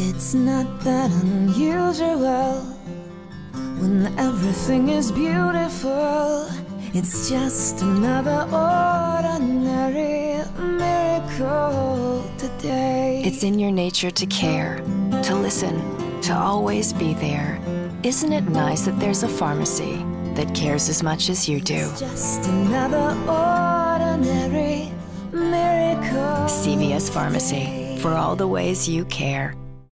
It's not that unusual when everything is beautiful. It's just another ordinary miracle today. It's in your nature to care, to listen, to always be there. Isn't it nice that there's a pharmacy that cares as much as you do? It's just another ordinary miracle. CVS Pharmacy, for all the ways you care.